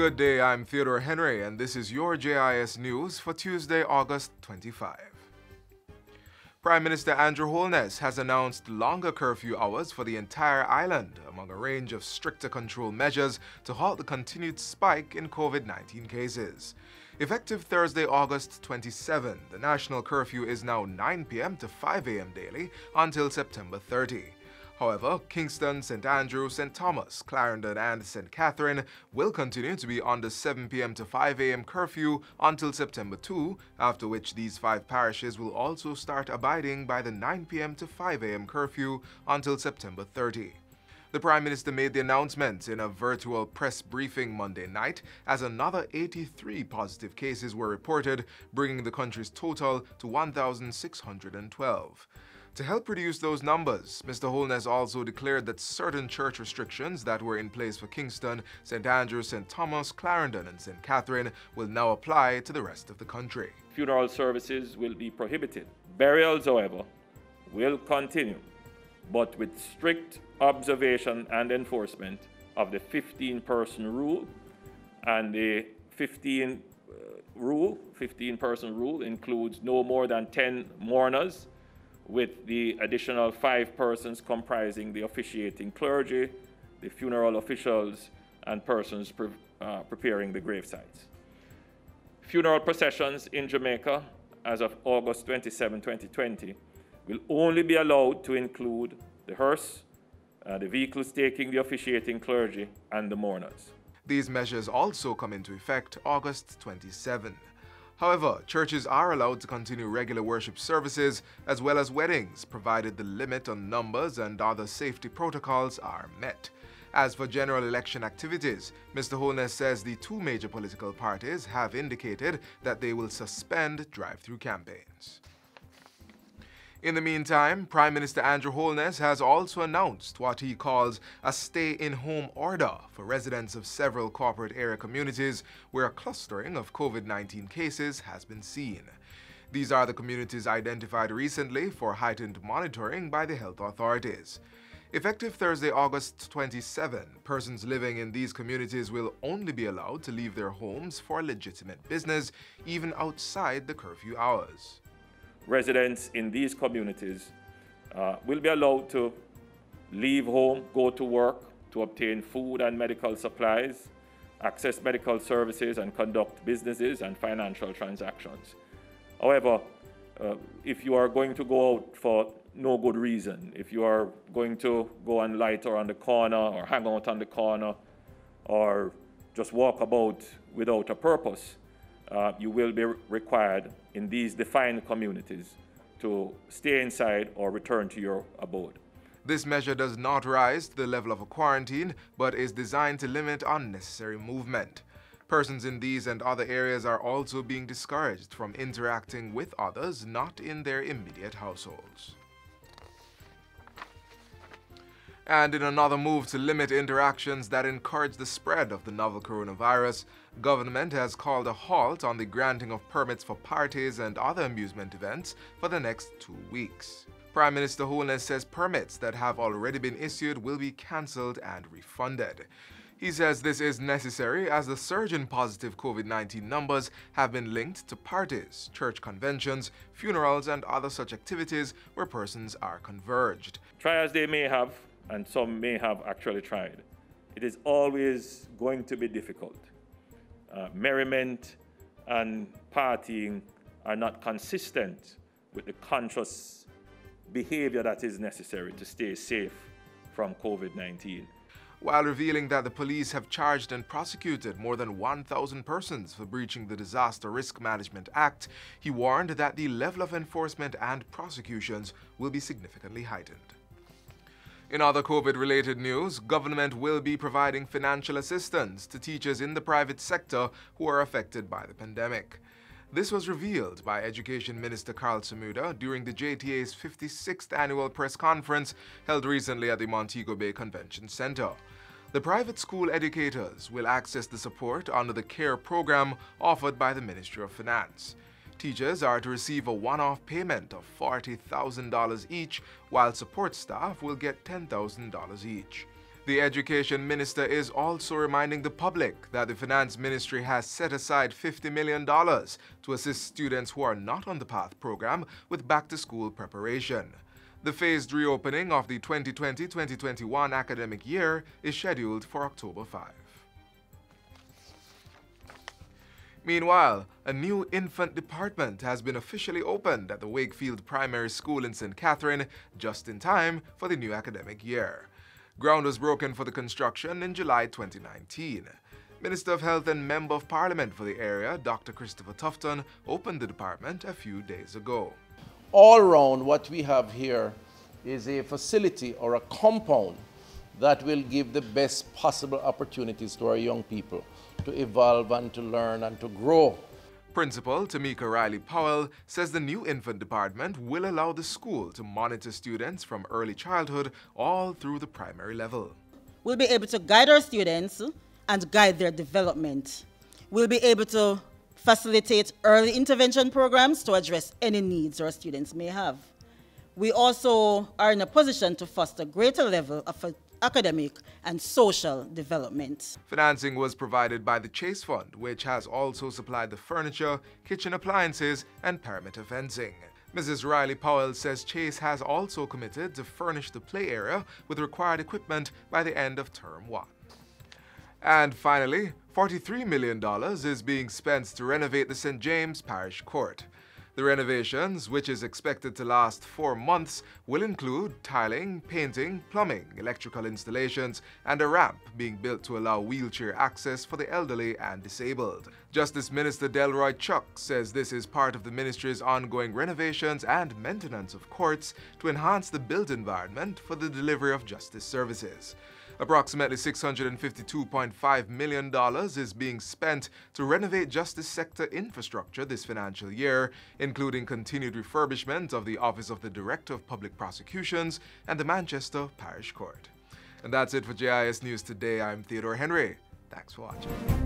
Good day, I'm Theodore Henry, and this is your JIS News for Tuesday, August 25. Prime Minister Andrew Holness has announced longer curfew hours for the entire island, among a range of stricter control measures to halt the continued spike in COVID 19 cases. Effective Thursday, August 27, the national curfew is now 9 p.m. to 5 a.m. daily until September 30. However, Kingston, St. Andrew, St. Thomas, Clarendon, and St. Catherine will continue to be under 7 p.m. to 5 a.m. curfew until September 2, after which these five parishes will also start abiding by the 9 p.m. to 5 a.m. curfew until September 30. The Prime Minister made the announcement in a virtual press briefing Monday night as another 83 positive cases were reported, bringing the country's total to 1,612. To help reduce those numbers, Mr. Holness also declared that certain church restrictions that were in place for Kingston, St. Andrews, St. Thomas, Clarendon, and St. Catherine will now apply to the rest of the country. Funeral services will be prohibited. Burials, however, will continue, but with strict observation and enforcement of the 15 person rule and the 15 uh, rule, 15 person rule includes no more than 10 mourners with the additional five persons comprising the officiating clergy, the funeral officials, and persons pre uh, preparing the gravesites. Funeral processions in Jamaica as of August 27, 2020, will only be allowed to include the hearse, uh, the vehicles taking the officiating clergy, and the mourners. These measures also come into effect August 27. However, churches are allowed to continue regular worship services as well as weddings, provided the limit on numbers and other safety protocols are met. As for general election activities, Mr. Holness says the two major political parties have indicated that they will suspend drive-through campaigns. In the meantime, Prime Minister Andrew Holness has also announced what he calls a stay-in-home order for residents of several corporate area communities where a clustering of COVID-19 cases has been seen. These are the communities identified recently for heightened monitoring by the health authorities. Effective Thursday, August 27, persons living in these communities will only be allowed to leave their homes for legitimate business, even outside the curfew hours residents in these communities uh, will be allowed to leave home, go to work to obtain food and medical supplies, access medical services, and conduct businesses and financial transactions. However, uh, if you are going to go out for no good reason, if you are going to go and lighter on the corner or hang out on the corner or just walk about without a purpose, uh, you will be required in these defined communities to stay inside or return to your abode. This measure does not rise to the level of a quarantine, but is designed to limit unnecessary movement. Persons in these and other areas are also being discouraged from interacting with others not in their immediate households. And in another move to limit interactions that encourage the spread of the novel coronavirus, government has called a halt on the granting of permits for parties and other amusement events for the next two weeks. Prime Minister Holness says permits that have already been issued will be cancelled and refunded. He says this is necessary as the surge in positive COVID-19 numbers have been linked to parties, church conventions, funerals, and other such activities where persons are converged. Try as they may have, and some may have actually tried. It is always going to be difficult. Uh, merriment and partying are not consistent with the conscious behavior that is necessary to stay safe from COVID 19. While revealing that the police have charged and prosecuted more than 1,000 persons for breaching the Disaster Risk Management Act, he warned that the level of enforcement and prosecutions will be significantly heightened. In other COVID-related news, government will be providing financial assistance to teachers in the private sector who are affected by the pandemic. This was revealed by Education Minister Karl Samuda during the JTA's 56th annual press conference held recently at the Montego Bay Convention Center. The private school educators will access the support under the CARE program offered by the Ministry of Finance. Teachers are to receive a one-off payment of $40,000 each, while support staff will get $10,000 each. The Education Minister is also reminding the public that the Finance Ministry has set aside $50 million to assist students who are not on the PATH program with back to school preparation. The phased reopening of the 2020 2021 academic year is scheduled for October 5. Meanwhile, a new infant department has been officially opened at the Wakefield Primary School in St. Catherine just in time for the new academic year. Ground was broken for the construction in July 2019. Minister of Health and Member of Parliament for the area, Dr. Christopher Tufton, opened the department a few days ago. All around, what we have here is a facility or a compound that will give the best possible opportunities to our young people to evolve and to learn and to grow. Principal Tamika Riley Powell says the new infant department will allow the school to monitor students from early childhood all through the primary level. We'll be able to guide our students and guide their development. We'll be able to facilitate early intervention programs to address any needs our students may have. We also are in a position to foster greater level of academic, and social development. Financing was provided by the Chase Fund, which has also supplied the furniture, kitchen appliances, and perimeter fencing. Mrs. Riley Powell says Chase has also committed to furnish the play area with required equipment by the end of term one. And finally, $43 million is being spent to renovate the St. James Parish Court. The renovations, which is expected to last four months, will include tiling, painting, plumbing, electrical installations, and a ramp being built to allow wheelchair access for the elderly and disabled. Justice Minister Delroy Chuck says this is part of the ministry's ongoing renovations and maintenance of courts to enhance the built environment for the delivery of justice services. Approximately $652.5 million is being spent to renovate justice sector infrastructure this financial year, including continued refurbishment of the Office of the Director of Public Prosecutions and the Manchester Parish Court. And that's it for JIS News today. I'm Theodore Henry. Thanks for watching.